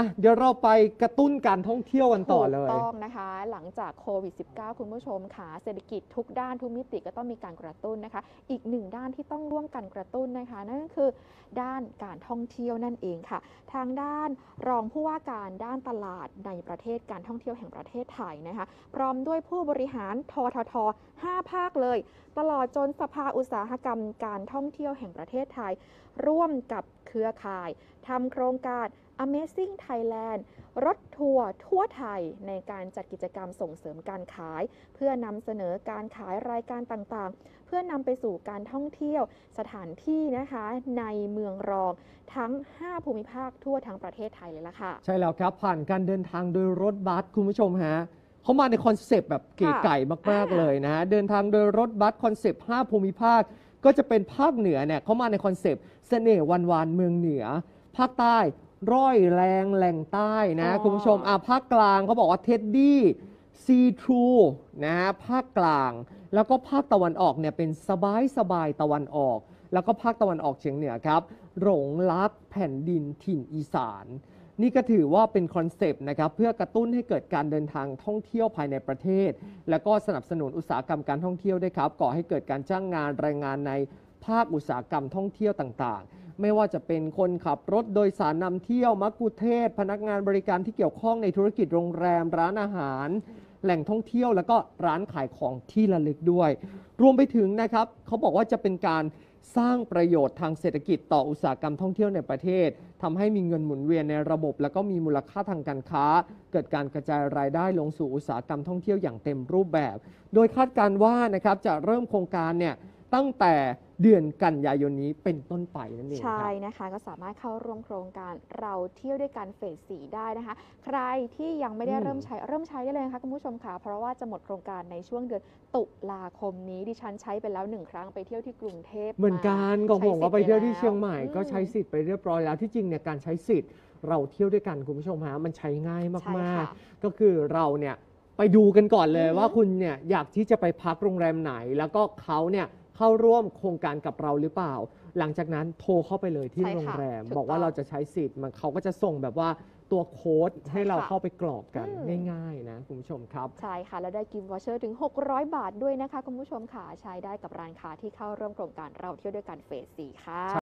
อะเดี๋ยวเราไปกระตุ้นการท่องเที่ยวกันต่อเลย ถูกต้องนะคะ หลังจากโควิด -19 คุณผู้ชมค่ะเศรษฐกิจทุกด้านทุกมิติก็ต้องมีการกระตุ้นนะคะ อีกหนึ่งด้านที่ต้องร่วมกันกระตุ้นนะคะ นั่นก็คือด้านการท่องเที่ยวนั่นเองค่ะ ทางด้านรองผู้ว่าการด้านตลาดในประเทศการท่องเที่ยวแห่งประเทศไทยนะคะ พร้อมด้วยผู้บริหารททท5ภาคเลย ตลอดจนสภาอุตสาหกรรมการท่องเที่ยวแห่งประเทศไทย ร่วมกับเครือข่ายทำโครงการ Amazing Thailand รถทัวร์ทั่วไทยในการจัดกิจกรรมส่งเสริมการขาย เพื่อนำเสนอการขายรายการต่างๆ เพื่อนำไปสู่การท่องเที่ยวสถานที่นะคะในเมืองรองทั้ง 5 ภูมิภาคทั่วทั้งประเทศไทยเลยล่ะค่ะ ใช่แล้วครับผ่านการเดินทางโดยรถบัสคุณผู้ชมฮะเขามาในคอนเซปต์แบบเก๋ไก่มาก ๆ เลยนะฮะเดินทางโดยรถบัสคอนเซปต์ 5 ภูมิภาค ก็จะเป็นภาคเหนือเนี่ยเขามาในคอนเซปต์เสน่ห์วันวานเมืองเหนือ ภาคใต้ หรอยแรงแหล่งใต้นะอ๋อคุณผู้ชมอะภาคกลางเขาบอกว่าเท็ดดี้ซีทรูนะฮะภาคกลาง แล้วก็ภาคตะวันออกเนี่ยเป็นสบายสบายตะวันออก แล้วก็ภาคตะวันออกเฉียงเหนือครับ หลงรักแผ่นดินถิ่นอีสาน นี่ก็ถือว่าเป็นคอนเซปต์นะครับ เพื่อกระตุ้นให้เกิดการเดินทางท่องเที่ยวภายในประเทศ แล้วก็สนับสนุนอุตสาหกรรมการท่องเที่ยวด้วยครับก่อให้เกิดการจ้างงานแรงงานในภาคอุตสาหกรรมท่องเที่ยวต่างๆไม่ว่าจะเป็นคนขับรถโดยสารนำเที่ยวมักกุเทศ พนักงานบริการที่เกี่ยวข้องในธุรกิจโรงแรมร้านอาหาร แหล่งท่องเที่ยวแล้วก็ร้านขายของที่ระลึกด้วย รวมไปถึงนะครับเขาบอกว่าจะเป็นการสร้างประโยชน์ทางเศรษฐกิจต่ออุตสาหกรรมท่องเที่ยวในประเทศทำให้มีเงินหมุนเวียนในระบบ แล้วก็มีมูลค่าทางการค้า เกิดการกระจายรายได้ลงสู่อุตสาหกรรมท่องเที่ยวอย่างเต็มรูปแบบ โดยคาดการณ์ว่านะครับจะเริ่มโครงการเนี่ย ตั้งแต่เดือนกันยายนนี้เป็นต้นไปนั่นเองคใช่รับ นะคะ ก็สามารถเข้าร่วมโครงการเราเที่ยวด้วยกันเฟสสีได้นะคะ ใครที่ยังไม่ได้อืม เริ่มใช้เริ่มใช้ได้เลยนะคะคุณผู้ชมค่ะ เพราะว่าจะหมดโครงการในช่วงเดือนตุลาคมนี้ดิฉันใช้ไปแล้วหนึ่งครั้งไปเที่ยวที่กรุงเทพเหมือนกันมาของผมใช้ว่าไปสิทธิ์เที่ยวที่เชียงใหม่แล้วก็ใช้อืมสิทธิ์ไปเรียบร้อยแล้วที่จริงเนี่ยการใช้สิทธิ์ เราเที่ยวด้วยกันคุณผู้ชมฮะมันใช้ง่ายใช่มากค่ะๆ ก็คือเราเนี่ยไปดูกันก่อนเลยอือฮึว่าคุณเนี่ยอยากที่จะไปพักโรงแรมไหน แล้วก็เขาเนี่ย เข้าร่วมโครงการกับเราหรือเปล่า หลังจากนั้นโทรเข้าไปเลยที่ใช่ค่ะโรงแรม ถูกบอกว่าต้องเราจะใช้สิทธิ์มันเขาก็จะส่งแบบว่าตัวโค้ดให้เราค่ะเข้าไปกรอกกันอืม ง่ายๆนะคุณผู้ชมครับ ใช่ค่ะ แล้วได้กิฟต์วอเชอร์ถึง 600 บาทด้วยนะคะ คุณผู้ชมค่ะ ใช้ได้กับร้านค้าที่เข้าร่วมโครงการเราเที่ยวด้วยกันเฟสสีค่ะ